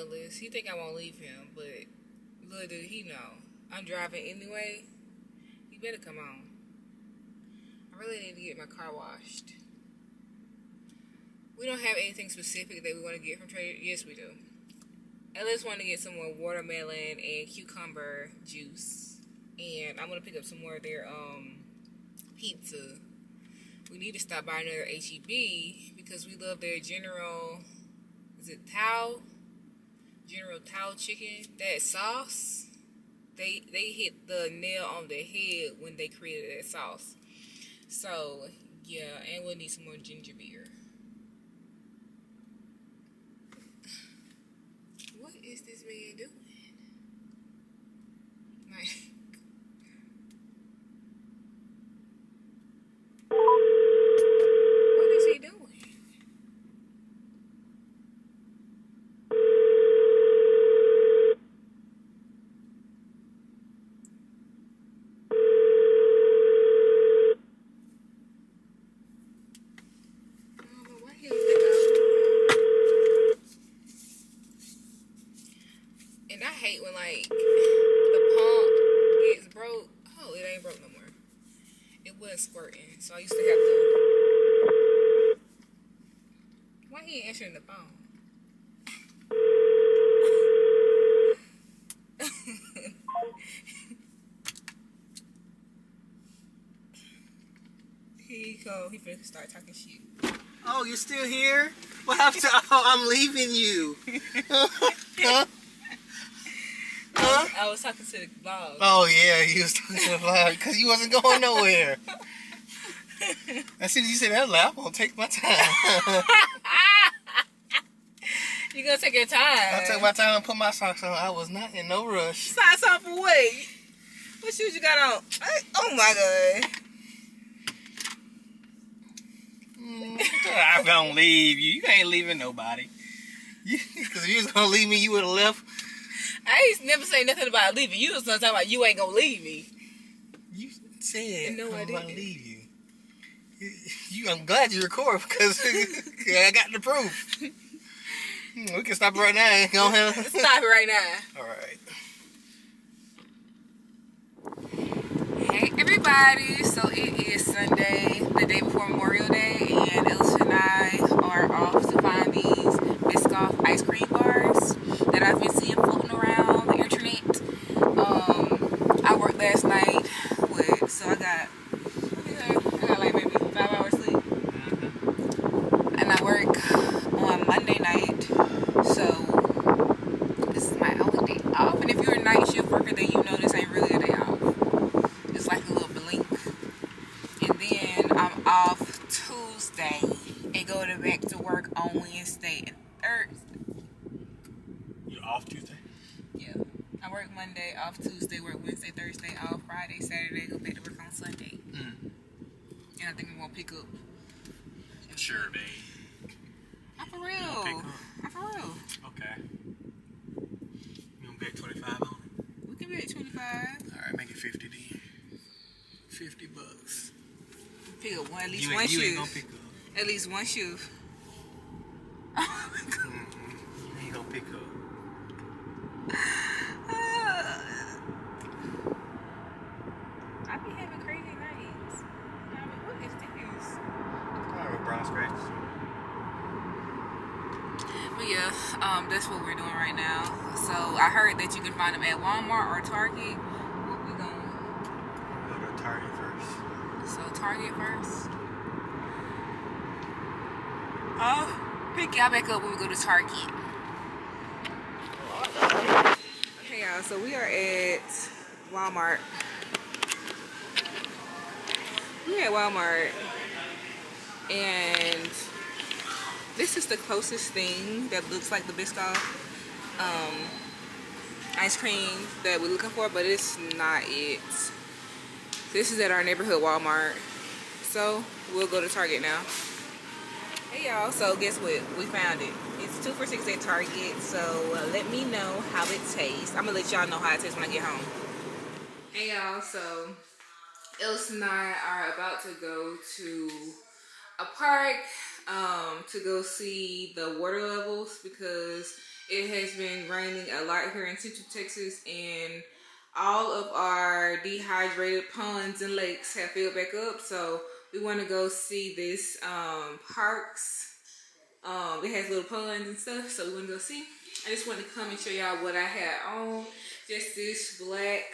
Ellis. He think I won't leave him, but little did he know. I'm driving anyway. He better come on. I really need to get my car washed. We don't have anything specific that we want to get from Trader. Yes, we do. Ellis want to get some more watermelon and cucumber juice, and I'm gonna pick up some more of their um pizza. We need to stop by another HEB because we love their General. Is it Tao? General Tao chicken. That sauce. They they hit the nail on the head when they created that sauce. So yeah, and we'll need some more ginger beer. What is this man doing? Like. What is he doing? Mama, why he don't think I- And I hate when like the pump gets broke. Oh, it ain't broke no more. It was squirting, so I used to have to. Why he ain't answering the phone? he go. He finna start talking shit. Oh, you're still here? What happened to? Oh, I'm leaving you. huh? I was talking to the vlog. Oh yeah, you was talking about because you wasn't going nowhere. As soon as you said that, I'm gonna take my time. You gonna take your time? I took my time and put my socks on. I was not in no rush. Socks off for what? What shoes you got on? Oh my god. Mm, I'm gonna leave you. You ain't leaving nobody. Because if you was gonna leave me, you would have left. I ain't never say nothing about leaving. You was talking about you ain't gonna leave me. You said No, I I'm gonna leave you. You, I'm glad you record because I got the proof. Hmm, We can stop right now. Go ahead. Stop it right now. All right. Hey everybody, so it is Sunday, the day before Memorial Day, and Ellis and I are off to find these Biscoff ice cream bars that I've been seeing floating around the internet. Um, I worked last night with, so I got, I got like maybe five hours sleep, and I work on Monday night, so this is my only day off. And if you're a night shift worker, then you know this ain't really a day off. It's like a little blink. And then I'm off Tuesday and go to back to work on Wednesday and Thursday. You're off Tuesday. Yeah. I work Monday, off Tuesday, work Wednesday, Thursday, off Friday, Saturday, go back to work on Sunday. Mm. And I think I'm gonna pick up. Sure, babe. I'm for pick real. up? I'm for real. Okay. You gonna bet 25 on it? We can be at 25. All right, make it 50 then. 50 bucks. Pick up one, at least you one ain't, you ain't shoe. gonna pick up. At least one shoe. Mm-mm. You ain't gonna pick up. I be having crazy nights. I mean, what is this? All right, brown scratches. But yeah, um, that's what we're doing right now. So I heard that you can find them at Walmart or Target. What we going? Go to Target first. So Target first. Oh, pick y'all back up when we go to Target. Okay, y'all. So we are at Walmart. We're at Walmart, and this is the closest thing that looks like the Biscoff um, ice cream that we're looking for, but it's not it. This is at our neighborhood Walmart. So we'll go to Target now. Hey y'all, so guess what? We found it. It's two for six at Target. So uh, let me know how it tastes. I'm gonna let y'all know how it tastes when I get home. Hey y'all, so Ellis and I are about to go to a park um, to go see the water levels because It has been raining a lot here in Central Texas, and all of our dehydrated ponds and lakes have filled back up. So we want to go see this um, parks. Um, it has little ponds and stuff, so we want to go see. I just want to come and show y'all what I had on. Just this black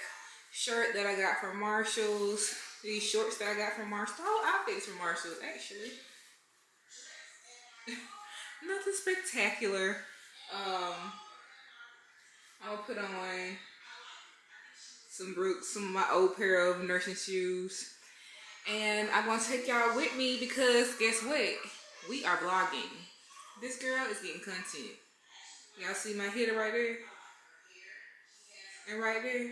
shirt that I got from Marshalls. These shorts that I got from Marshalls. The whole outfit from Marshalls, actually. Nothing spectacular. Um, I'll put on some Brooks, some of my old pair of nursing shoes. And I'm gonna take y'all with me because guess what? We are vlogging. This girl is getting content. Y'all see my header right there? And right there?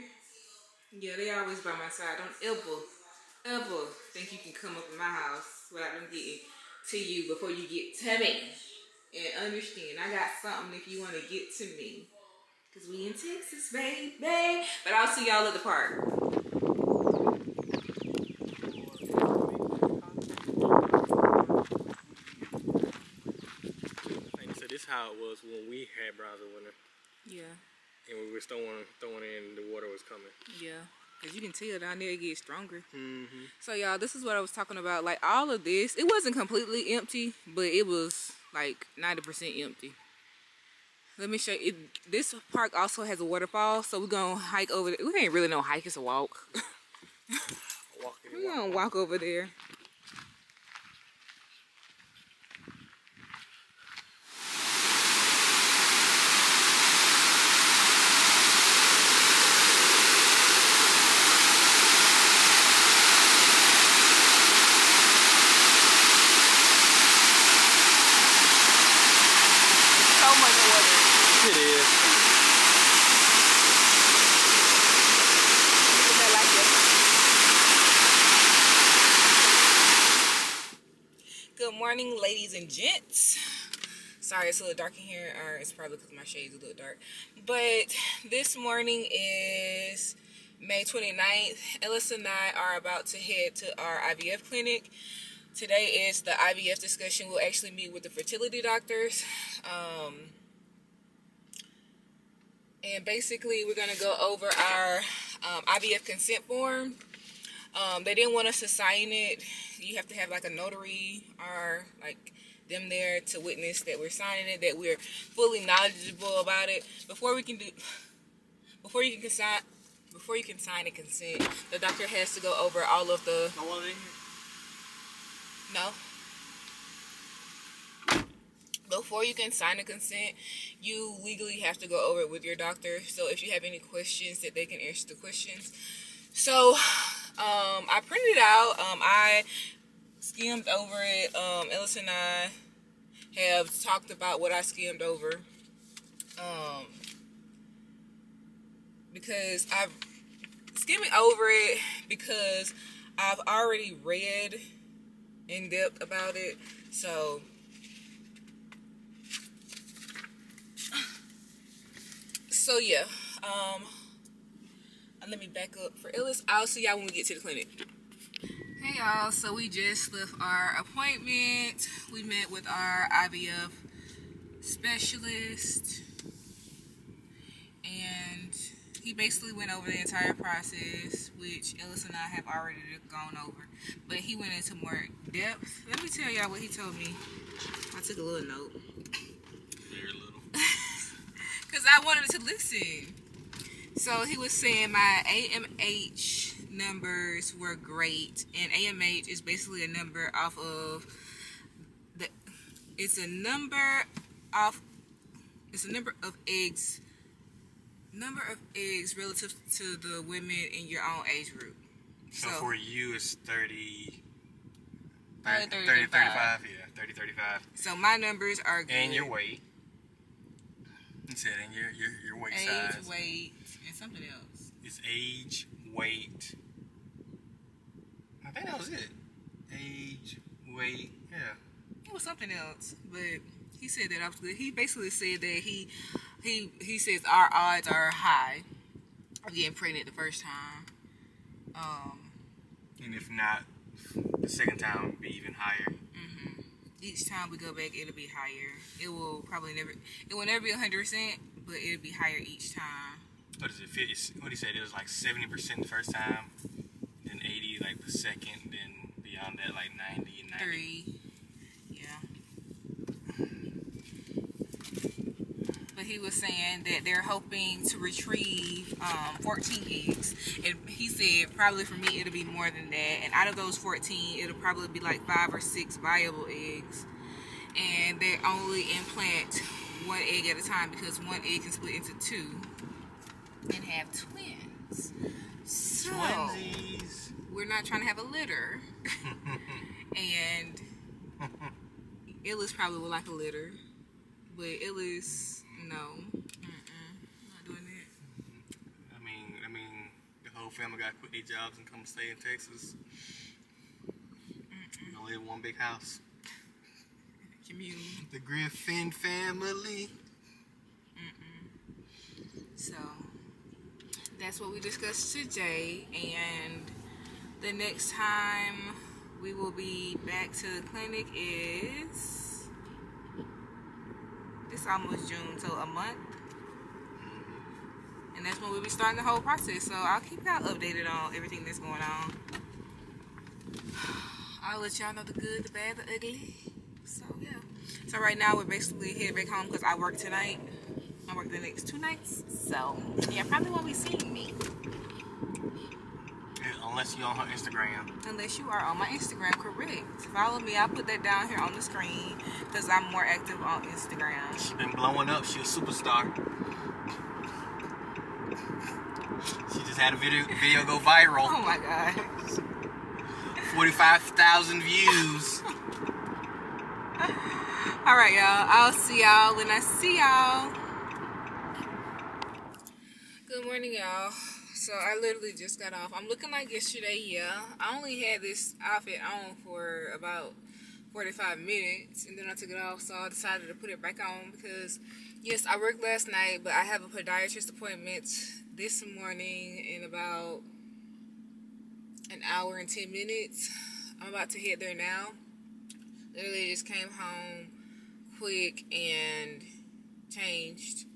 Yeah, they always by my side. Don't ever, ever think you can come up in my house without them getting to you before you get to me. And understand, I got something if you want to get to me. Because we in Texas, baby. But I'll see y'all at the park. This how it was when we had Browser Winter. Yeah. And we were throwing, throwing in, the water was coming. Yeah. Because you can tell down there it gets stronger. Mm-hmm. So, y'all, this is what I was talking about. Like, all of this, it wasn't completely empty, but it was like 90% empty. Let me show you. It, this park also has a waterfall, so we're going to hike over there. We ain't really no hike, it's a walk. we're to walk over there. So much water. It is. People that like it. Good morning, ladies and gents. Sorry, it's a little dark in here, or it's probably because my shade's a little dark. But this morning is May 29th. Ellis and I are about to head to our IVF clinic. Today is the IVF discussion. We'll actually meet with the fertility doctors. Um, and basically we're going to go over our um, IVF consent form. Um, they didn't want us to sign it. You have to have like a notary or like them there to witness that we're signing it, that we're fully knowledgeable about it. Before we can do, before you can sign, before you can sign a consent, the doctor has to go over all of the No one in here? no. Before you can sign a consent, you legally have to go over it with your doctor. So if you have any questions, that they can answer the questions. So um, I printed it out. Um, I skimmed over it. Um, Ellis and I have talked about what I skimmed over. Um, because I've skimming over it because I've already read in depth about it. So so yeah. Um Uh, let me back up for Ellis. I'll see y'all when we get to the clinic. Hey y'all, so we just left our appointment. We met with our IVF specialist and he basically went over the entire process, which Ellis and I have already gone over. But he went into more depth. Let me tell y'all what he told me. I took a little note. Very little. Because I wanted to listen. So he was saying my AMH numbers were great. And AMH is basically a number off of the it's a number off it's a number of eggs number of eggs relative to the women in your own age group. So, for you, it's 30, Probably 30, 30, 30 35. 35. Yeah, 30, 35. So my numbers are good. And your weight. You said, and your, your, your weight age, size. weight, something else. It's age, weight. I think that was it. Age, weight, yeah. It was something else, but he said that I was good. He basically said that he he he says our odds are high of getting pregnant the first time. Um, And if not, the second time would be even higher. each time we go back, it'll be higher. It will probably never, it will never be 100%, but it'll be higher each time. What is it? 50, what he said? It was like 70% the first time, then 80 like the second, then beyond that like 90, 90. Three. Yeah. But he was saying that they're hoping to retrieve um, 14 eggs. And he said probably for me it'll be more than that. And out of those 14, it'll probably be like five or six viable eggs. And they only implant one egg at a time because one egg can split into two and have twins. So Twinsies. we're not trying to have a litter. and Ellis probably would like a litter, but Ellis, no, Mm-mm. not doing it. I mean, I mean, the whole family got to quit their jobs and come stay in Texas. We gonna live in one big house. Commune. The Griffin family. So that's what we discussed today, and the next time we will be back to the clinic is it's almost June, so a month. And that's when we'll be starting the whole process. So I'll keep y'all updated on everything that's going on. I'll let y'all know the good, the bad, the ugly. So yeah. So right now we're basically headed back home because I work tonight. I work the next two nights. So yeah, probably won't be seeing me Unless you're on her Instagram. unless you are on my Instagram. Correct. Follow me. I'll put that down here on the screen because I'm more active on Instagram. She's been blowing up. She's a superstar. She just had a video video go viral. Oh my god. 45,000 views. All right, y'all. I'll see y'all when I see y'all. Good morning, y'all. So I literally just got off. I'm looking like yesterday, yeah. I only had this outfit on for about 45 minutes, and then I took it off, so I decided to put it back on because, yes, I worked last night, but I have a podiatrist appointment this morning in about an hour and 10 minutes. I'm about to head there now. Literally just came home quick and changed.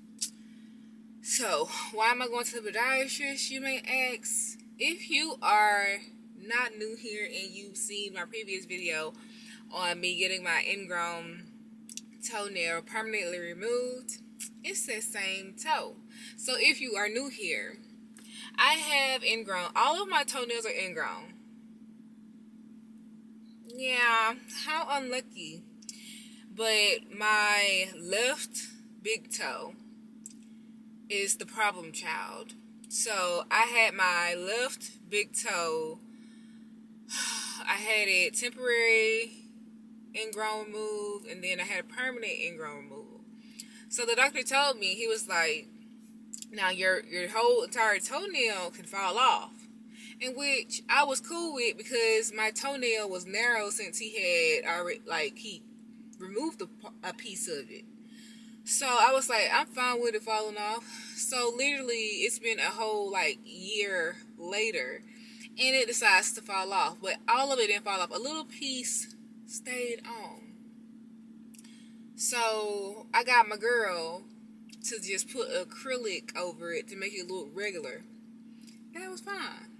So, why am I going to the podiatrist, you may ask? If you are not new here and you've seen my previous video on me getting my ingrown toenail permanently removed, it's the same toe. So, if you are new here, I have ingrown, all of my toenails are ingrown. Yeah, how unlucky. But my left big toe is the problem child. So I had my left big toe, I had it temporary ingrown removed, and then I had a permanent ingrown removal. So the doctor told me, he was like, now your your whole entire toenail can fall off. In which I was cool with because my toenail was narrow since he had already like he removed a, a piece of it. So I was like, I'm fine with it falling off. So literally, it's been a whole like year later, and it decides to fall off. But all of it didn't fall off. A little piece stayed on. So I got my girl to just put acrylic over it to make it look regular. That was fine.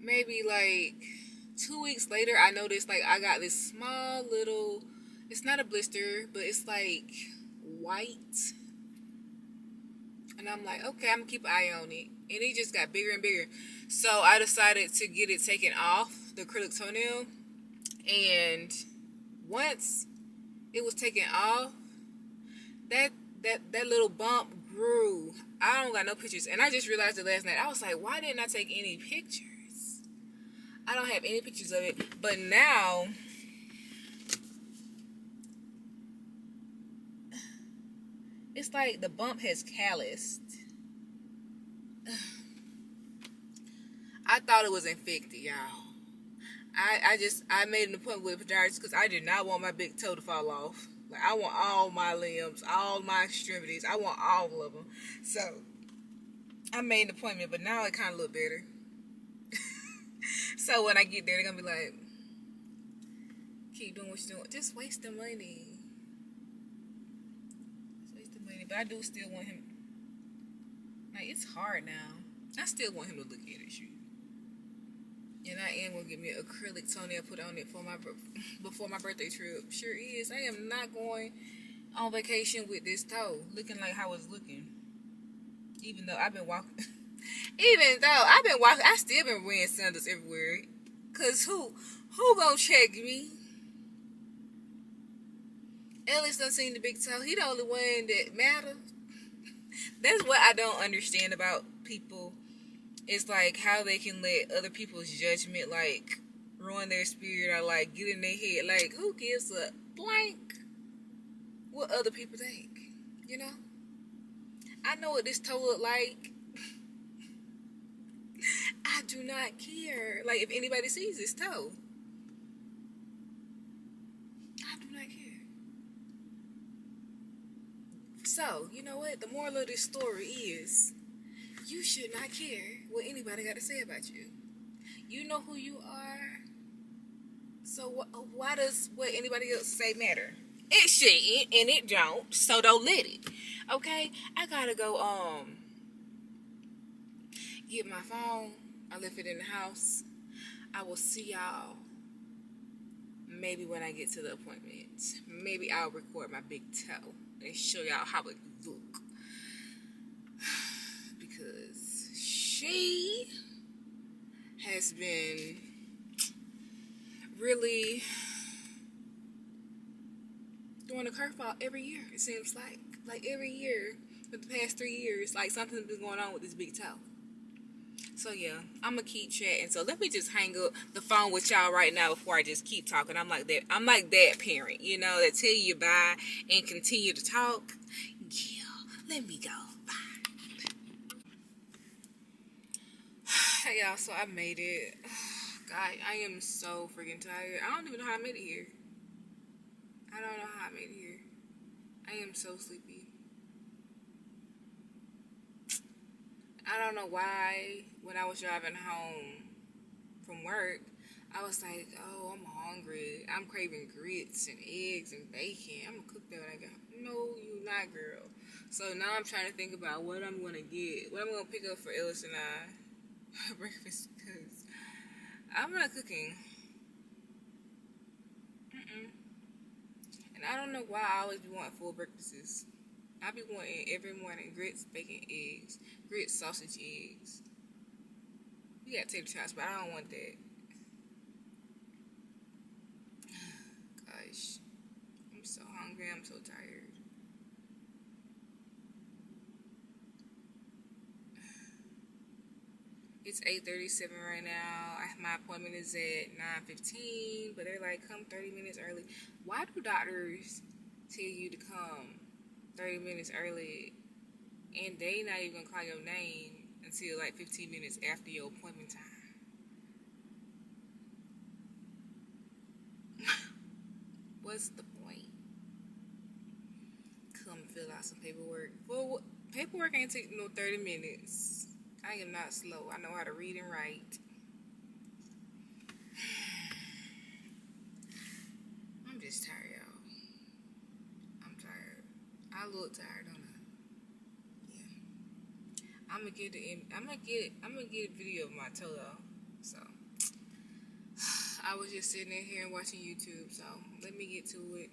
Maybe like two weeks later, I noticed like I got this small little. It's not a blister, but it's like white. And I'm like, okay, I'm gonna keep an eye on it. And it just got bigger and bigger. So I decided to get it taken off the acrylic toenail. And once it was taken off, that that that little bump grew. I don't got no pictures, and I just realized it last night. I was like, why didn't I take any pictures? I don't have any pictures of it, but now it's like the bump has calloused. I thought it was infected, y'all. I, I just I made an appointment with podiatrist because I did not want my big toe to fall off. Like I want all my limbs, all my extremities. I want all of them. So I made an appointment, but now it kind of look better. so when I get there, they're gonna be like, keep doing what you're doing. Just wasting money. But I do still want him. Like it's hard now. I still want him to look at his shoe. And I am gonna get me an acrylic toenail put on it for my before my birthday trip. Sure is. I am not going on vacation with this toe looking like how it's looking. Even though I've been walking, even though I've been walking, I still been wearing sandals everywhere. Cause who, who gonna check me? Ellis done seen the big toe. He the only one that matter. That's what I don't understand about people. It's like how they can let other people's judgment like ruin their spirit or like get in their head. Like who gives a blank what other people think? You know? I know what this toe look like. I do not care. Like if anybody sees this toe. I do not care. So, you know what? The moral of this story is you should not care what anybody got to say about you. You know who you are. So wh- why does what anybody else say matter? It shouldn't, and it don't. So don't let it. Okay, I gotta go. Um, get my phone. I left it in the house. I will see y'all. Maybe when I get to the appointment. Maybe I'll record my big toe and show y'all how it look. Because she has been really doing a curveball every year. It seems like, like every year for the past three years, like something's been going on with this big toe. So yeah, I'm gonna keep chatting. So let me just hang up the phone with y'all right now before I just keep talking. I'm like that. I'm like that parent, you know, that tell you bye and continue to talk. Yeah, let me go. Bye. Hey y'all, so I made it. God, I am so freaking tired. I don't even know how I made it here. I don't know how I made it here. I am so sleepy. I don't know why when I was driving home from work, I was like, oh, I'm hungry. I'm craving grits and eggs and bacon. I'm gonna cook that when I get home. No, you not, girl. So now I'm trying to think about what I'm gonna get, what I'm gonna pick up for Ellis and I breakfast because I'm not cooking. Mm-mm. And I don't know why I always want full breakfasts. I be wanting every morning grits, bacon, eggs, grits, sausage, eggs. You got tater tots, but I don't want that. Gosh, I'm so hungry. I'm so tired. It's 8:37 right now. My appointment is at 9:15, but they're like, come 30 minutes early. Why do doctors tell you to come 30 minutes early, and they not even gonna call your name until like 15 minutes after your appointment time? What's the point? Come fill out some paperwork. Well, paperwork ain't take no 30 minutes. I am not slow. I know how to read and write. I'm just tired, tired. I look tired, don't I? Yeah. I'm gonna get the. I'm gonna get. I'm gonna get a video of my toe though. So I was just sitting in here and watching YouTube. So let me get to it.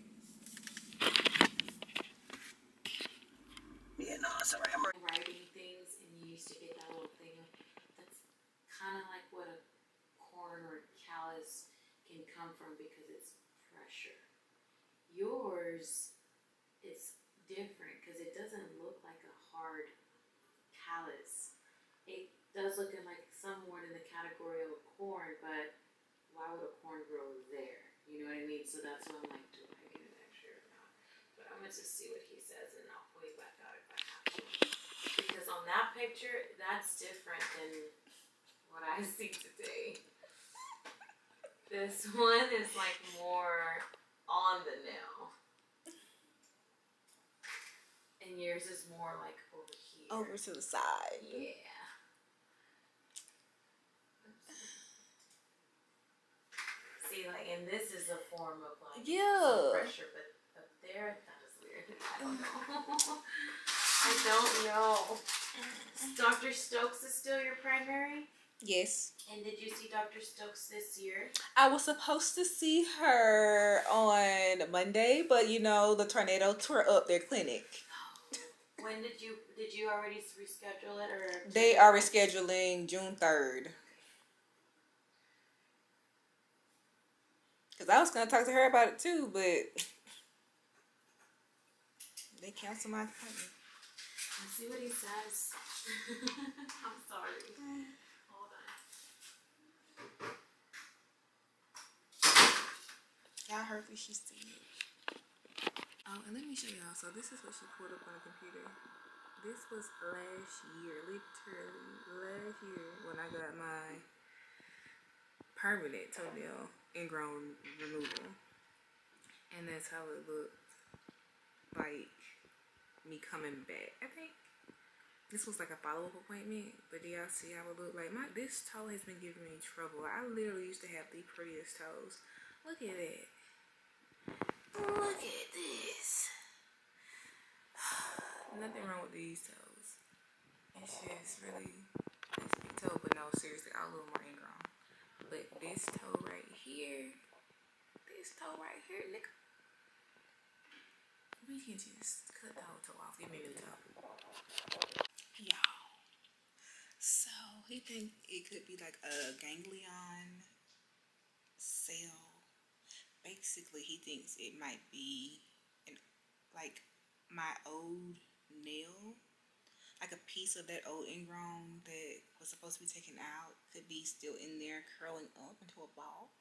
Yeah, no, it's alright. I'm writing things and you used to get that little thing of that's kind of like what a corn or callus can come from because it's pressure. Yours is different because it doesn't look like a hard It does look in like somewhat in the category of a corn, but why would a corn grow there? You know what I mean? So that's why I'm like, do I get an extra or not? But I'm gonna just see what he says and I'll pull you back out if I have to. Because on that picture, that's different than what I see today. This one is like more on the nail. And yours is more like over to the side. Yeah. See, like, and this is a form form of like Yeah. pressure, but up there, that is weird. I don't know. I don't know. Dr. Stokes is still your primary? Yes. And did you see Dr. Stokes this year? I was supposed to see her on Monday, but you know, the tornado tore up their clinic. When did you did you already reschedule it or They are rescheduling June 3rd. Because I was going to talk to her about it too, but they canceled my appointment. Let's see what he says. I'm sorry. Mm. Hold on. Y'all heard what she said. Oh, and let me show y'all. So this is what she pulled up on the computer. This was last year, literally last year when I got my permanent toenail ingrown removal. And that's how it looked like me coming back. I think this was like a follow-up appointment, but do y'all see how it looked like? My this toe has been giving me trouble. I literally used to have the prettiest toes. Look at it. Look at this. Nothing wrong with these toes. It's just really this big toe, but no, seriously, I'm a little more ingrown. But this toe right here, this toe right here, nigga. We can just cut the whole toe off. Give me a new toe. Y'all. So he think it could be like a ganglion cell basically he thinks it might be an like my old nail like a piece of that old ingrown that was supposed to be taken out could be still in there curling up into a ball.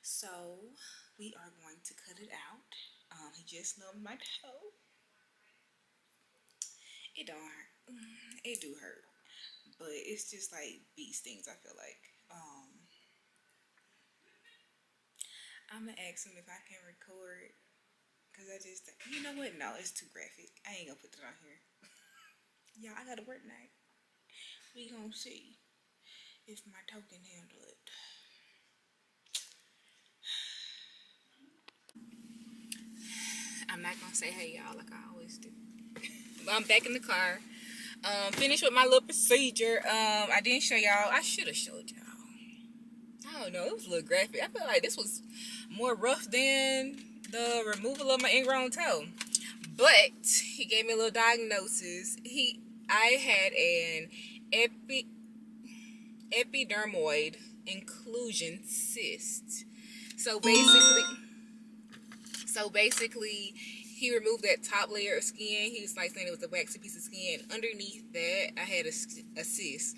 So we are going to cut it out. Um he just numbed my toe. It don't hurt. Mm, it do hurt. But it's just like bee stings i feel like. Um I'm gonna ask him if I can record. I just, you know what? No, it's too graphic. I ain't gonna put that on here. Y'all, I gotta work tonight. We gonna see if my toe can handle it. I'm not gonna say hey y'all like I always do. I'm back in the car. Um, finished with my little procedure. Um, I didn't show y'all. I should have showed y'all. I don't know. It was a little graphic. I feel like this was more rough than the removal of my ingrown toe. But he gave me a little diagnosis. He, I had an epi, epidermoid inclusion cyst. So basically, so basically, he removed that top layer of skin. He was like saying it was a waxy piece of skin. Underneath that, I had a, a cyst.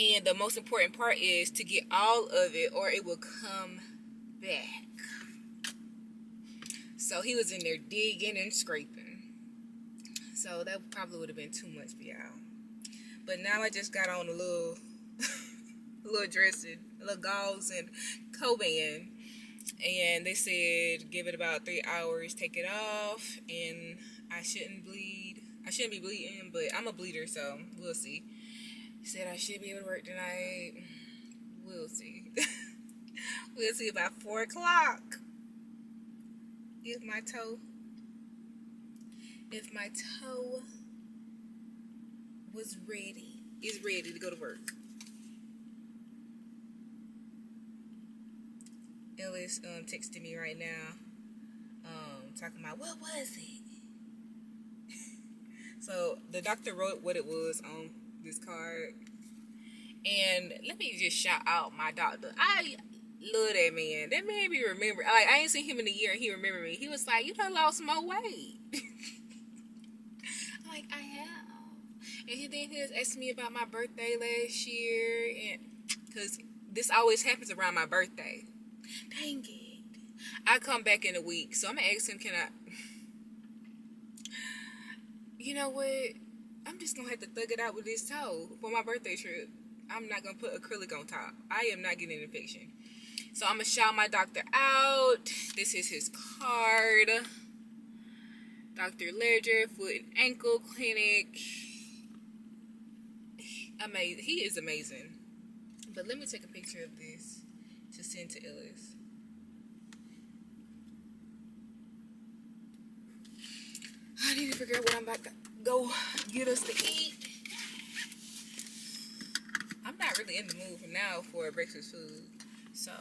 And the most important part is to get all of it or it will come back. So he was in there digging and scraping. So that probably would have been too much for y'all. But now I just got on a little, a little dressing, a little gauze and Coban. And they said give it about three hours, take it off, and I shouldn't bleed. I shouldn't be bleeding, but I'm a bleeder, so we'll see. Said I should be able to work tonight. We'll see. we'll see about four o'clock. If my toe, if my toe was ready, is ready to go to work. Ellis um texting me right now, um talking about what was it. so the doctor wrote what it was on this card. And let me just shout out my doctor. I love that man. That man be remember. Like I ain't seen him in a year, and he remembered me. He was like, "You done lost my weight." Like I have, and he then he was asking me about my birthday last year, and because this always happens around my birthday. Dang it! I come back in a week, so I'm gonna ask him, "Can I?" You know what? I'm just gonna have to thug it out with this toe for my birthday trip. I'm not gonna put acrylic on top. I am not getting an infection. So I'm going to shout my doctor out. This is his card. Dr. Ledger, foot and ankle clinic. Amazing. He is amazing. But let me take a picture of this to send to Ellis. I need to figure out what I'm about to go get us to eat. I'm not really in the mood for now for breakfast food. So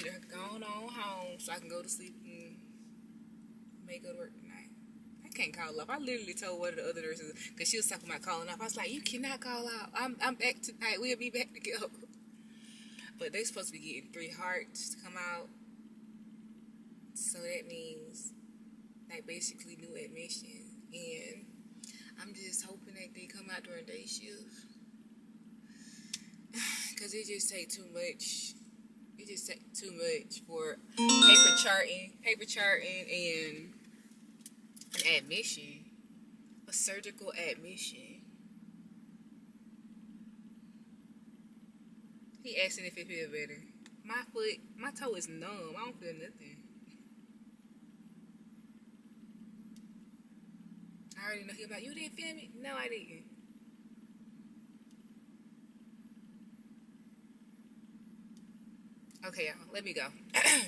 I need to go on home so I can go to sleep and may go to work tonight. I can't call off. I literally told one of the other nurses because she was talking about calling off. I was like, "You cannot call out. I'm I'm back tonight. We'll be back together." But they're supposed to be getting three hearts to come out, so that means like basically new admission and I'm just hoping that they come out during day shift. Cause it just take too much. Just take too much for paper charting, paper charting, and an admission, a surgical admission. He asking if it feel better. My foot, my toe is numb. I don't feel nothing. I already know he like, you didn't feel me? No, I didn't. Okay, let me go. hey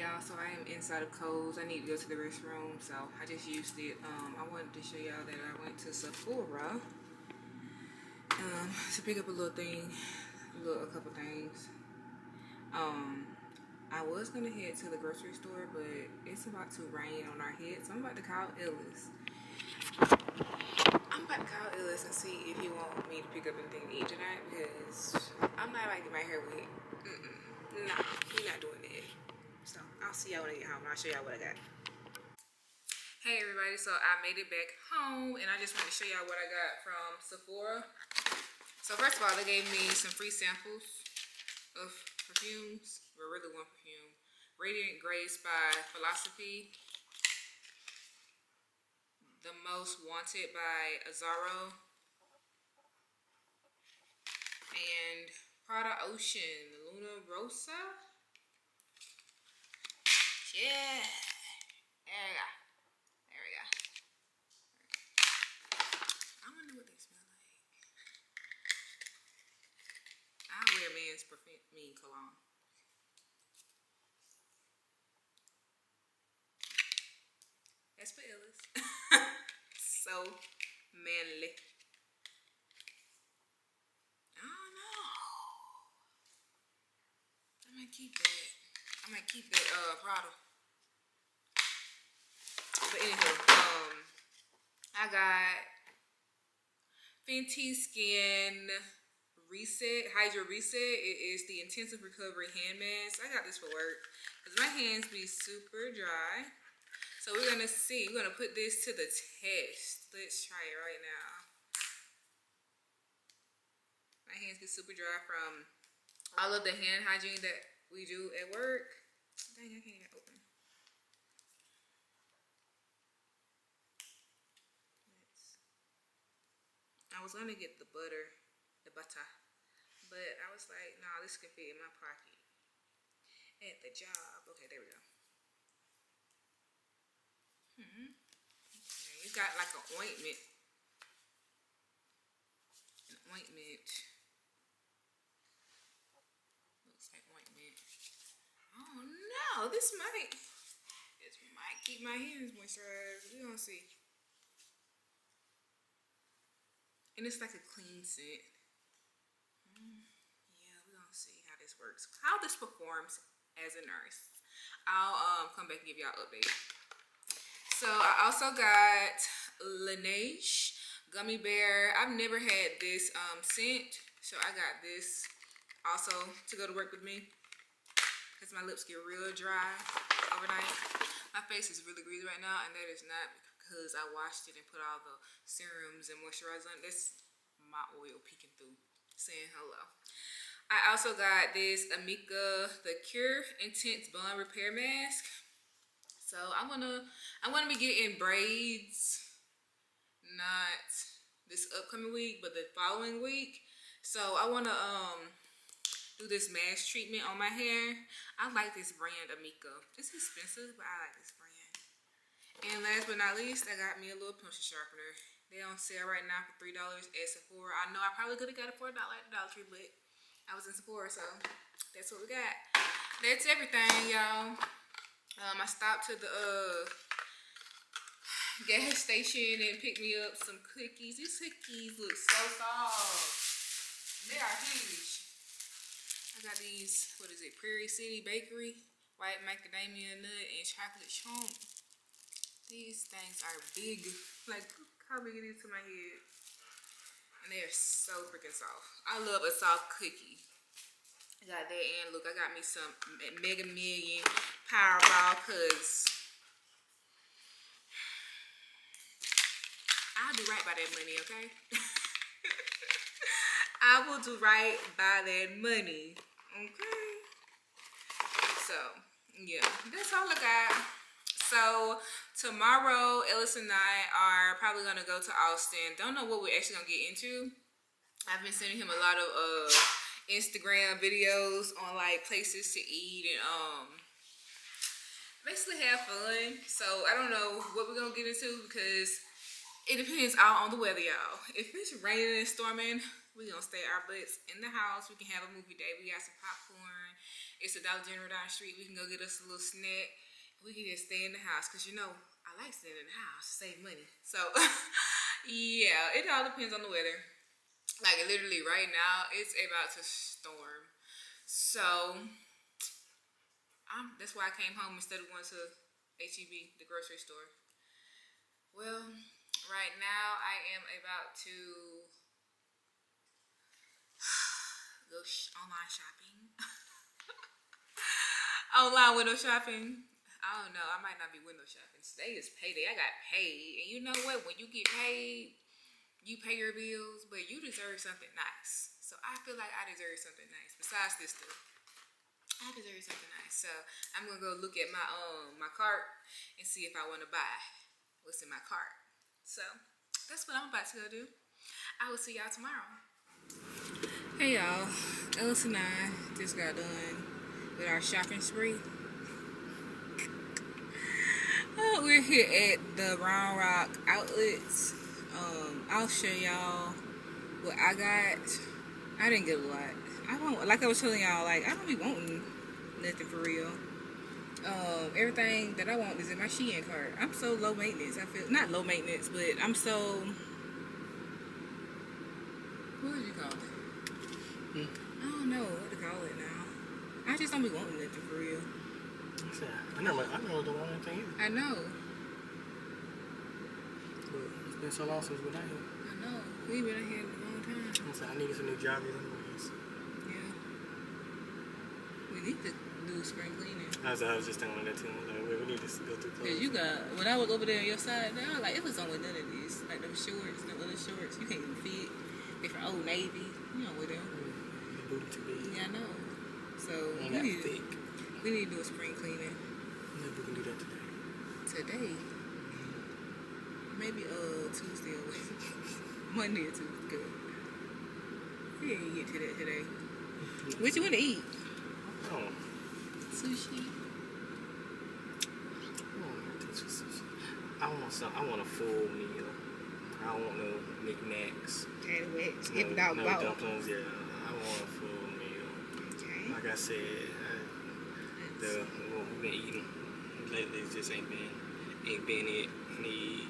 y'all, so I am inside of Kohl's. I need to go to the restroom, so I just used it. Um, I wanted to show y'all that I went to Sephora um, to pick up a little thing, a little, a couple things. Um, I was gonna head to the grocery store, but it's about to rain on our head, so I'm about to call Ellis. I'm about to call Ellis and see if he want me to pick up anything to eat tonight because I'm not about to get my hair wet. Mm-mm. Nah, not doing that. So I'll see y'all when I get home. I'll show y'all what I got. Hey everybody, so I made it back home and I just want to show y'all what I got from Sephora. So first of all, they gave me some free samples of perfumes. We're really one perfume. Radiant Grace by Philosophy. The Most Wanted by Azzaro. And Prada Ocean, Luna Rossa. Yeah. There we go. There we go. I wonder what they smell like. I wear men's perfume, mean cologne. That's for Ellis. So manly. Oh no. I might keep that. I might keep that uh Prada. But anyway, um I got Fenty Skin Reset, Hydra Reset. It is the Intensive Recovery Hand Mask. I got this for work because my hands be super dry. So we're gonna see. We're gonna put this to the test. Let's try it right now. My hands get super dry from all of the hand hygiene that we do at work. Dang, I can't even open. I was gonna get the butter, the butter, but I was like, nah, this can fit in my pocket at the job. Okay, there we go. Hmm. Okay, it's got like an ointment. An ointment. Looks like ointment. Oh no, this might this might keep my hands moisturized. We gonna see. And it's like a clean scent. Mm, yeah, we're gonna see how this works. How this performs as a nurse. I'll um come back and give y'all an update. So I also got Laneige Gummy Bear. I've never had this um, scent, so I got this also to go to work with me because my lips get real dry overnight. My face is really greasy right now, and that is not because I washed it and put all the serums and moisturizer on. That's my oil peeking through, saying hello. I also got this Amika The Kure Intense Bond Repair Mask. So I'm gonna I'm gonna be getting braids, not this upcoming week, but the following week. So I wanna um do this mask treatment on my hair. I like this brand Amika. It's expensive, but I like this brand. And last but not least, I got me a little pencil sharpener. They on sale right now for three dollars at Sephora. I know I probably could have got it for a dollar at Dollar Tree, but I was in Sephora, so that's what we got. that's everything, y'all. Um, I stopped to the uh gas station and picked me up some cookies. These cookies look so soft. They are huge. I got these, what is it, Prairie City Bakery, white macadamia nut and chocolate chunk. These things are big. Like, how big it is to my head. And they are so freaking soft. I love a soft cookie. Got that and look, I got me some Mega Million Powerball cause I'll do right by that money, okay? I will do right by that money, okay? So, yeah, that's all I got. So, tomorrow, Ellis and I are probably going to go to Austin. Don't know what we're actually going to get into. I've been sending him a lot of uh, Instagram videos on, like, places to eat and, um, basically have fun. So, I don't know what we're to get into because it depends all on the weather, y'all. If it's raining and storming, we gonna stay our butts in the house. We can have a movie day. We got some popcorn. It's a Dollar General down the street. We can go get us a little snack. We can just stay in the house because you know I like staying in the house, save money. So yeah, it all depends on the weather. Like literally right now, it's about to storm. So I'm, that's why I came home instead of going to HEB, the grocery store. Well, right now I am about to go online shopping. online window shopping. I don't know. I might not be window shopping. Today is payday. I got paid. And you know what? When you get paid, you pay your bills, but you deserve something nice. So I feel like I deserve something nice. Besides this stuff. I deserve something nice. So I'm gonna go look at my um my cart and see if I wanna buy what's in my cart. So that's what I'm about to go do. I will see y'all tomorrow. Hey y'all, Ellis and I just got done with our shopping spree. Uh, we're here at the Round Rock outlets. Um, I'll show y'all what I got. I didn't get a lot. I don't like I was telling y'all, like I don't be wanting nothing for real um, everything that I want is in my Shein cart. I'm so low maintenance. I feel not low maintenance, but I'm so. What would you call it? Hmm? I don't know what to call it now. I just don't be wanting nothing for real. I never, I never don't want anything either. I know. But it's been so long since we've been out here. I know. We've been out here a long time. I said, I needed some new drivers anyways. Yeah. We need to do spring cleaning. I was, I was just telling that too. Like, we, need to go through clothes. Cause you got when I was over there on your side, I was like, it was on with none of this. Like them shorts, the little shorts, you can't even fit. If you're Old Navy, you know with them. Mm, the booty too big. Yeah, I know. So we need, we need to do a spring cleaning Maybe we can do that today. today. Maybe uh Tuesday or Monday or Tuesday. Good. We didn't get to that today. What you wanna eat? Oh. Sushi. I want some. I want a full meal. I don't want no knickknacks. And. No, If not no both. dumplings. Yeah, I want a full meal. Okay. Like I said, I, the what we've been eating lately just ain't been ain't been it. Need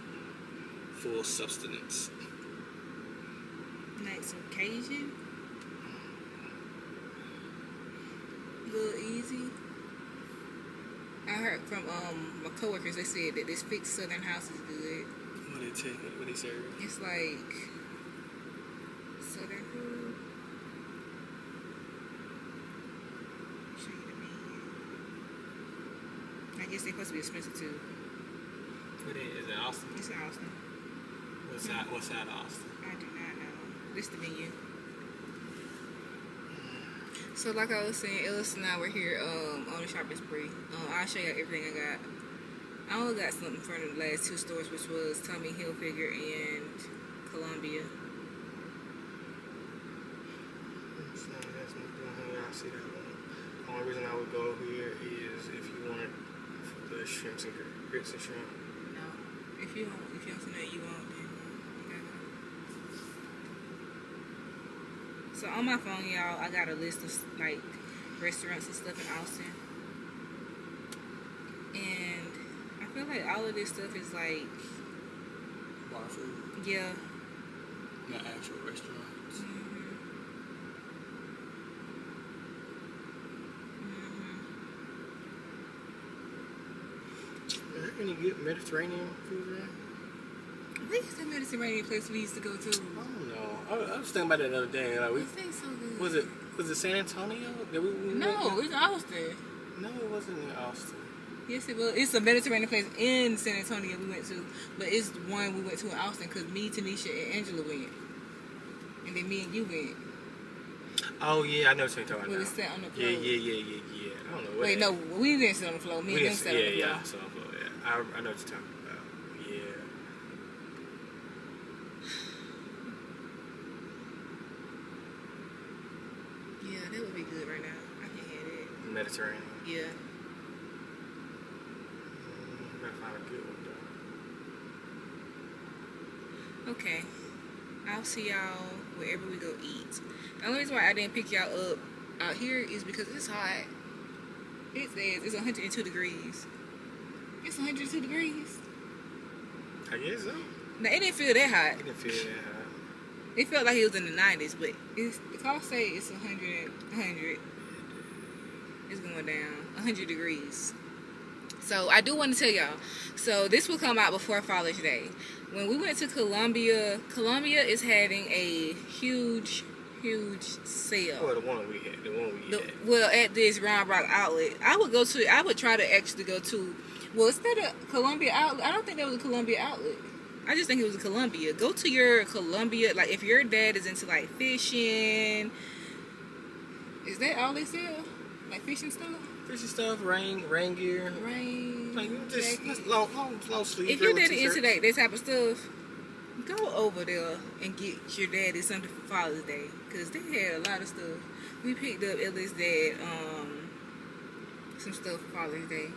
full sustenance. Like some Cajun. Little easy. I heard from um my coworkers they said that this Fixe Southern House is good. What they take? What they serve? It's like Southern food. Show you the menu. I guess they're supposed to be expensive too. What is, is it Austin? It's in Austin. What that? What side of Austin? I do not know. This the menu. So like I was saying, Ellis and I were here um, on the shopping spree. Um, I'll show you everything I got. I only got something from the last two stores, which was Tommy Hilfiger and Columbia. So that's not doing here. I see that one. The only reason I would go here is if you wanted the shrimps and gr- grits and shrimp. No, if you don't, if you don't see that you want, then okay. So on my phone, y'all, I got a list of like restaurants and stuff in Austin. And I feel like all of this stuff is like, Bar food, yeah, not actual restaurants. Mm -hmm. Mm -hmm. Is there any good Mediterranean food around? Where's the Mediterranean place we used to go to? I don't know. I, I was thinking about that the other day. Like, we, so good. was it was it San Antonio? That we, we No, it's Austin. no, it wasn't in Austin. Yes, it was. It's a Mediterranean place in San Antonio we went to, but it's the one we went to in Austin because me, Tanisha, and Angela went, and then me and you went. Oh yeah, I know what you're talking We about. was sat on the floor. Yeah, yeah, yeah, yeah, yeah. I don't know. What Wait, that- no, we didn't sit on the floor. Me We and them sat yeah, on the floor. yeah, so yeah. I, I know what you're talking about. Yeah. Yeah, that would be good right now. I can have it. Mediterranean. Yeah. Gotta find a good one though. Okay. I'll see y'all wherever we go eat. The only reason why I didn't pick y'all up out here is because it's hot. It says it's 102 degrees. It's 102 degrees. I guess so. Now it didn't feel that hot. I can feel that. huh? It felt like it was in the 90s, but it's the call say it's 100, 100. It's going down 100 degrees. So I do want to tell y'all. So this will come out before Father's Day. When we went to Columbia, Columbia is having a huge, huge sale. Oh, the one we had. The one we The, had. well, at this Round Rock outlet, I would go to. I would try to actually go to. Well, instead of Columbia outlet, I don't think that was a Columbia outlet. I just think it was a Columbia. Go to your Columbia. Like if your dad is into like fishing, is that all they sell? Like fishing stuff, Fishing stuff, rain, rain gear. rain, Like just long, long, long sleeve. If your regular daddy into that, that type of stuff, go over there and get your daddy something for Father's Day. Cause they had a lot of stuff. We picked up Ellis' dad um some stuff for Father's Day.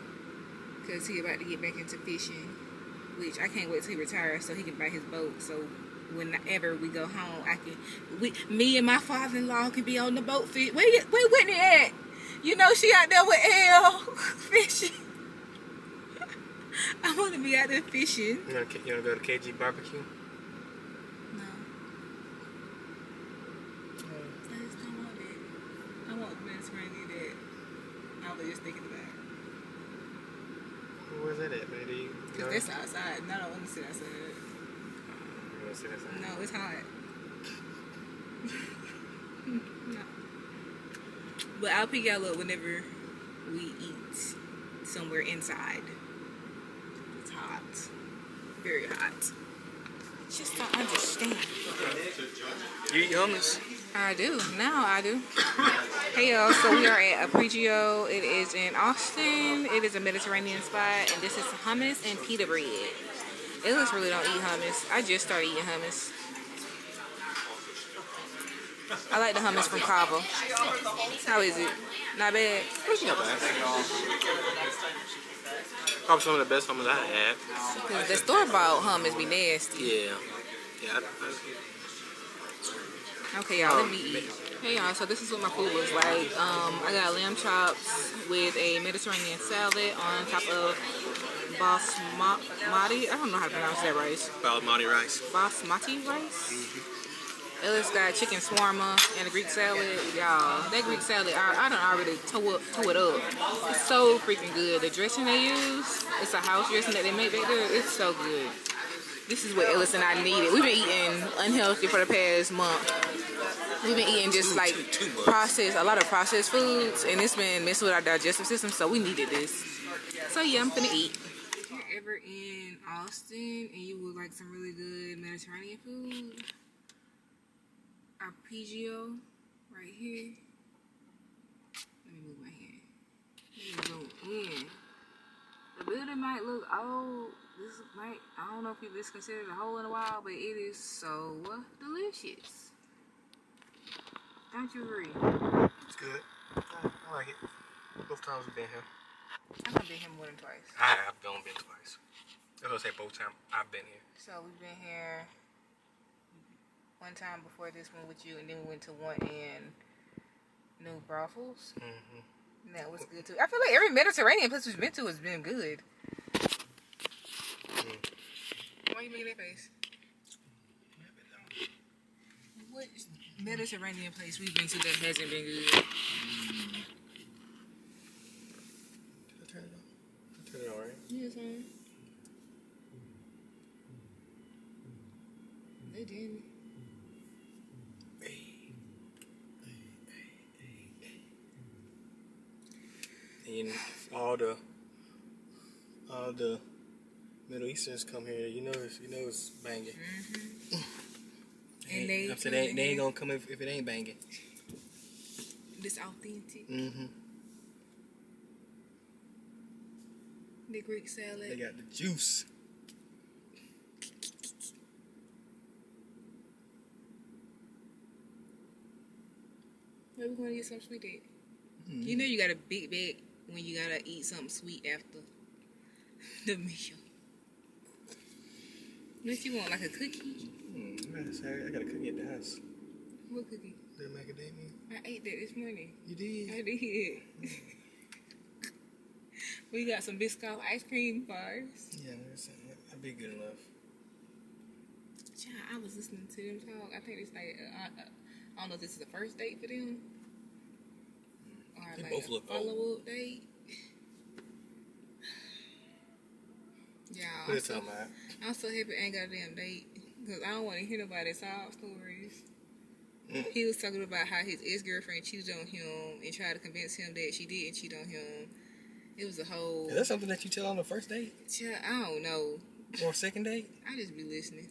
Cause he about to get back into fishing. Which I can't wait till he retires so he can buy his boat. So whenever we go home, I can we me and my father in law can be on the boat. Where where Whitney at? You know she out there with L fishing. I want to be out there fishing. You wanna, go to KG barbecue? No. I just don't want it. I want the Mediterranean that I was just thinking about. Where's that at, man? Do you Because know? that's outside, and I don't want to sit outside. You wanna say that's No, it's hot. But I'll pick y'all up whenever we eat somewhere inside. It's hot. Very hot. Just don't understand. You eat hummus? I do. Now I do. hey y'all, so we are at Aprigio. It is in Austin. It is a Mediterranean spot, and this is hummus and pita bread. Ellis really don't eat hummus. I just started eating hummus. I like the hummus from Cava. How is it? Not bad. It's not bad. Probably some of the best hummus I had. Cause the store bought hummus be nasty. Yeah. Yeah. Okay, y'all, let me eat. Hey y'all, so this is what my food was like. Um, I got lamb chops with a Mediterranean salad on top of basmati. I don't know how to pronounce that rice. basmati rice. Basmati rice. Ellis got chicken shawarma and a Greek salad. Y'all, that Greek salad, I, I done already tore, it up. It's so freaking good. The dressing they use, it's a house dressing that they make back there. It's so good. This is what Ellis and I needed. We've been eating unhealthy for the past month. We've been eating just like processed, a lot of processed foods, and it's been messing with our digestive system, so we needed this. So yeah, I'm gonna eat. If you're ever in Austin and you would like some really good Mediterranean food, Arpeggio right here. Let me move my hand. Let me zoom in. The building might look old. This might, I don't know if you've just considered a hole in a while, but it is so delicious. Don't you agree? It's good. I, like it. Both times we've been here. I've been here more than twice. I have only been twice. I was gonna say both times I've been here. So we've been here one time before this one with you, and then we went to one in New Braunfels. Mm-hmm. That was good too. I feel like every Mediterranean place we've been to has been good. Why you making that face? What Mediterranean place we've been to that hasn't been good? Turn it on. Turn it on, right? Yes, man. They didn't. And all the all the Middle Easterns come here. You know, it's, you know it's banging. And they I'm saying they, they ain't gonna come if, if it ain't banging. This authentic. Mm-hmm. The Greek salad. They got the juice. Where we gonna get some sweet? Mm-hmm. You know you got a big bag when you gotta eat something sweet after the meal. What you want, like a cookie? Mm, I gotta- I got a cookie at the house. What cookie? The macadamia. I ate that this morning. You did. I did. we got some Biscoff ice cream bars. Yeah, that's, that'd be good enough. Child, I was listening to them talk. I think it's like uh, I, I don't know if this is the first date for them or They like both look follow up date. Yeah, What I'm so. I'm so happy I ain't got a damn date because I don't want to hear nobody's sob stories. Mm. He was talking about how his ex girlfriend cheated on him and tried to convince him that she didn't cheat on him. It was a whole. Is that something that you tell on the first date Child, I don't know. or second date? I just be listening.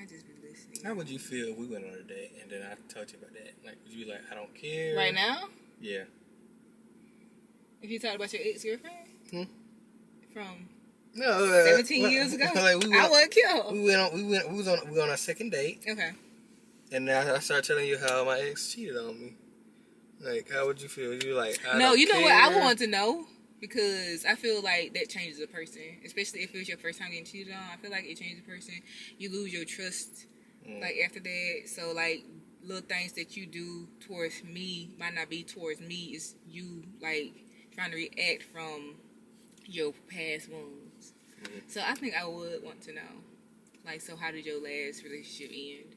I just be listening. How would you feel if we went on a date and then I told you about that? Like, would you be like, I don't care? Right now, Yeah. if you talked about your ex girlfriend Hmm? from No. Uh, 17 like- years ago, like we I went, wouldn't kill. we went on. We went. We was on. We on our second date, Okay. and now I, I started telling you how my ex cheated on me. Like, how would you feel? You like? I no, you know what? I want to know because I feel like that changes a person, especially if it was your first time getting cheated on. I feel like it changes a person. You lose your trust. Like after that. So like little things that you do towards me might not be towards me. Is you like trying to react from your past wounds. Mhm. So I think I would want to know, like, so how did your last relationship end?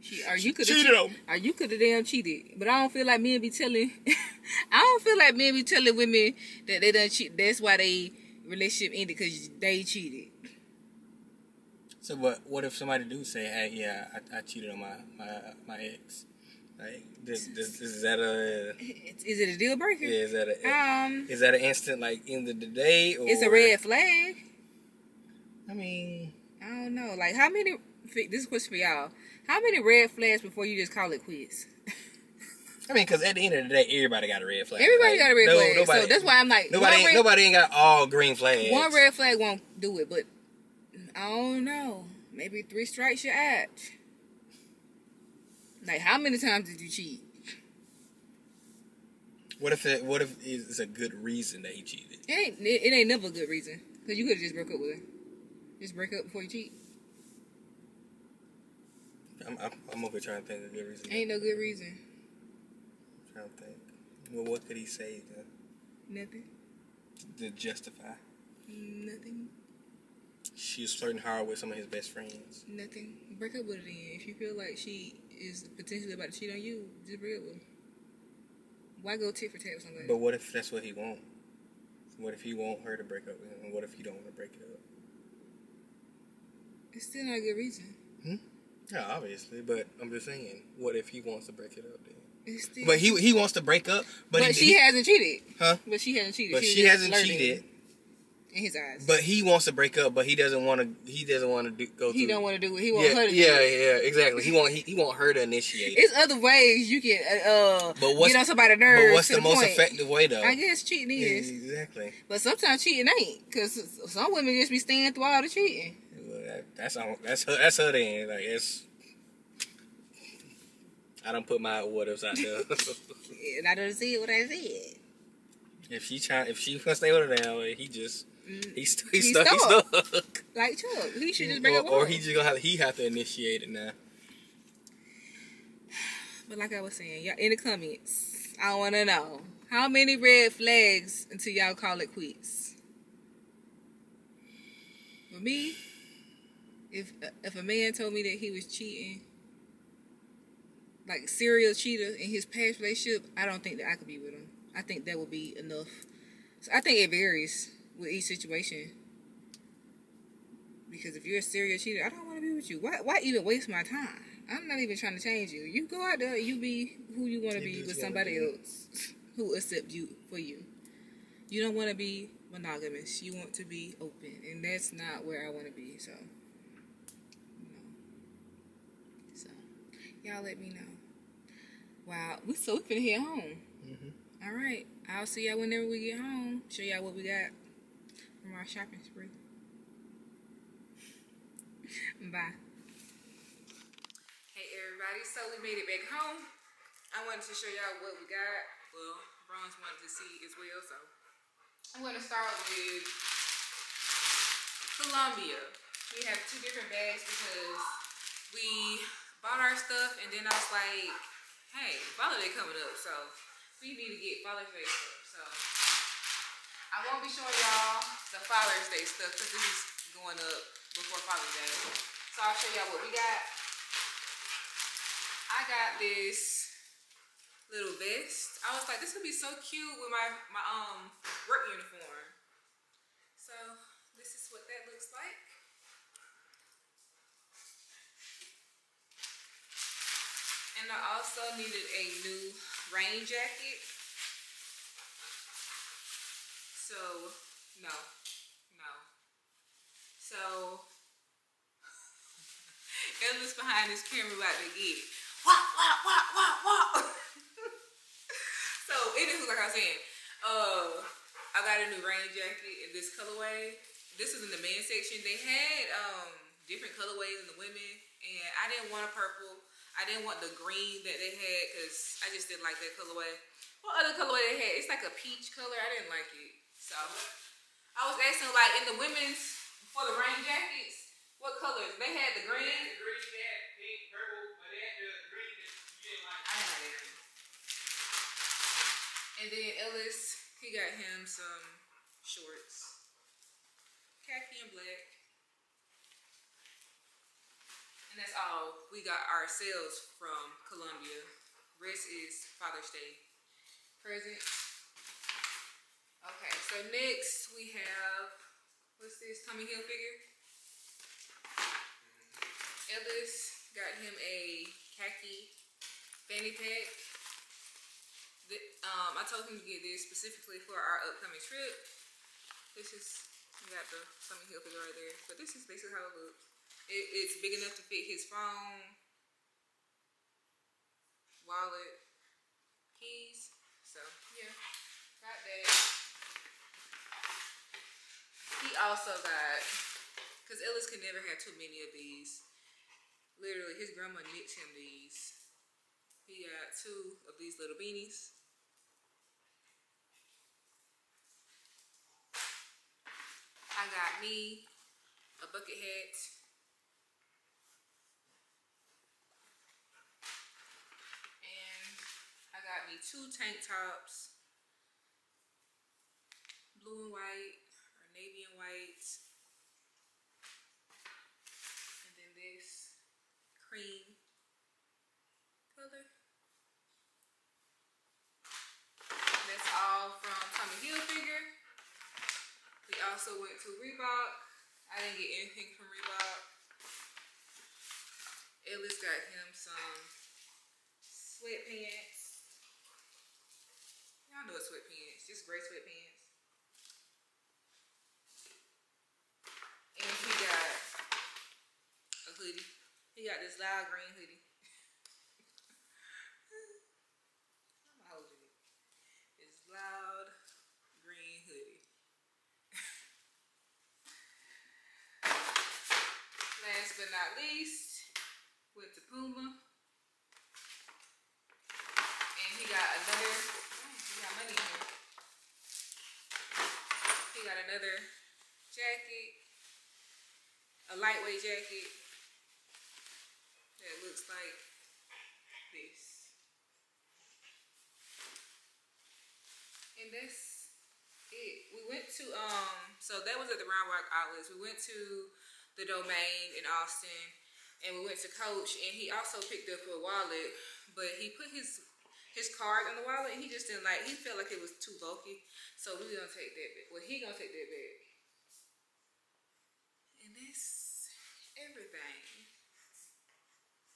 She, or you could Cheated on or you could have damn cheated. But I don't feel like men be telling. I don't feel like men be telling women that they done cheat. That's why they relationship ended because they cheated. So what? What if somebody do say, "Hey, yeah, I, I cheated on my my my ex"? Like, this, this, is that a? It's- Is it a deal breaker? Yeah, is that a? Um, Is that an instant like end of the day? Or, it's a red flag. I mean, I don't know. Like how many? This is a question for y'all. How many red flags before you just call it quits? I mean, because at the end of the day, everybody got a red flag. Everybody Like, got a red no- flag, Nobody, so that's why I'm like nobody, ain't, red, nobody ain't got all green flags. one red flag won't do it, but I don't know. Maybe three strikes you're out. Like how many times did you cheat? What if it? What if it's a good reason that he cheated? It ain't it, it ain't never a good reason because you could have just broke up with her. Just break up before you cheat. I'm, I'm, I'm over trying to think of a good reason. Ain't no good reason. i trying to think. Well, what could he say to, Nothing. to justify? Nothing. She was flirting hard with some of his best friends. Nothing. Break up with her then. If you feel like she is potentially about to cheat on you, just break up with her. Why go tit for tat with somebody? But what if that's what he want? What if he want her to break up with him? And what if he don't want to break it up? it's still not a good reason. Hmm? Yeah, obviously. But I'm just saying, what if he wants to break it up then? Still. But he he wants to break up, but, But, he, she he- hasn't cheated. Huh? But she hasn't cheated. but was she hasn't flirting cheated. In his eyes. But he wants to break up, but he doesn't want to. He doesn't want to do, go. he through- don't want to do it. He want yeah, her to yeah, yeah, exactly. He want he, he want her to initiate. it. It's other ways you can uh, But what's- get on somebody's nerves. But what's to the most point. effective way though? I guess cheating Yeah, is. exactly. But sometimes cheating ain't. Because some women just be staying through all the cheating. Well, that, that's on, that's her that's her then. Like it's. I don't put my what ifs out there. And I don't see what I said. If she try, if she gonna stay with her now, he just Mm, he's st- he's He's stuck. He's stuck. stuck. Like Chuck, he should just break or, up or he just gonna have he have to initiate it now. But like I was saying, y'all in the comments, I want to know how many red flags until y'all call it quits. For me, if if a man told me that he was cheating, like serial cheater in his past relationship, I don't think that I could be with him. I think that would be enough. So I think it varies with each situation. Because if you're a serial cheater, I don't want to be with you. Why, why even waste my time? I'm not even trying to change you. You go out there, you be who you want to be with somebody else who accept you for you. You don't want to be monogamous. You want to be open, and that's not where I want to be. So, no. So, y'all let me know. Wow, we so we finna head home. Mm-hmm. All right, I'll see y'all whenever we get home. Show y'all what we got from our shopping spree. Bye. Hey everybody, so we made it back home. I wanted to show y'all what we got. Well, Bronze wanted to see as well, so I'm gonna start with Columbia. We have two different bags because we bought our stuff and then I was like, hey, Father's Day coming up, so we need to get Father's Day stuff. So I won't be showing y'all the Father's Day stuff because this is going up before Father's Day. So I'll show y'all what we got. I got this little vest. I was like, this would be so cute with my, my um work uniform. So this is what that looks like. And I also needed a new rain jacket. So, no, no. So, Ellis behind this camera about to get wah, wah, wah, wah, wah. so, anywho, like I was saying, uh, I got a new rain jacket in this colorway. This is in the men's section. They had um different colorways in the women, and I didn't want a purple. I didn't want the green that they had because I just didn't like that colorway. What other colorway they had? It's like a peach color. I didn't like it. So I was asking like in the women's for the rain jackets, what colors? They had the green. The green, they had pink, purple, but they had the green that you didn't like. I didn't like that. And then Ellis, he got him some shorts. Khaki and black. And that's all we got ourselves from Columbia. Rest is Father's Day present. Okay, so next we have what's this Tommy Hilfiger? Ellis got him a khaki fanny pack. The, um, I told him to get this specifically for our upcoming trip. This is we got the Tommy Hilfiger right there, but this is basically how it looks. It, it's big enough to fit his phone, wallet, keys. So yeah, got that. He also got, cause Ellis could never have too many of these. Literally, his grandma knits him these. He got two of these little beanies. I got me a bucket hat. And I got me two tank tops. Blue and white or navy and white. And then this cream color. That's all from Tommy Hilfiger. We also went to Reebok. I didn't get anything from Reebok. Ellis got him some sweatpants. Y'all know sweatpants, just gray sweatpants. And he got a hoodie. He got this loud green hoodie. I'm hold you. It's loud green hoodie. Last but not least, went to Puma. leather jacket, a lightweight jacket that looks like this. And that's it. We went to, um, so that was at the Round Rock Outlets. We went to the Domain in Austin and we went to Coach and he also picked up a wallet, but he put his his card in the wallet and he just didn't like he felt like it was too bulky. So we gonna take that back. Well he gonna take that back. And that's everything.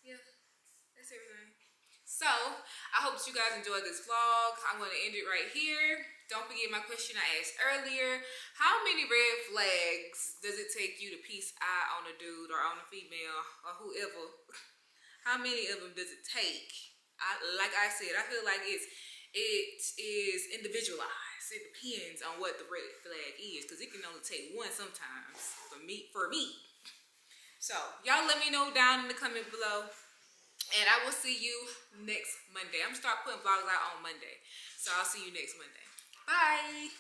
Yeah, that's everything. So, I hope you guys enjoyed this vlog. I'm to end it right here. Don't forget my question I asked earlier. How many red flags does it take you to piece eye on a dude or on a female or whoever? How many of them does it take? I, like I said, I feel like it's it is individualized. It depends on what the red flag is because it can only take one sometimes for me. For me. So, y'all let me know down in the comment below. And I will see you next Monday. I'm gonna start putting vlogs out on Monday. So I'll see you next Monday. Bye.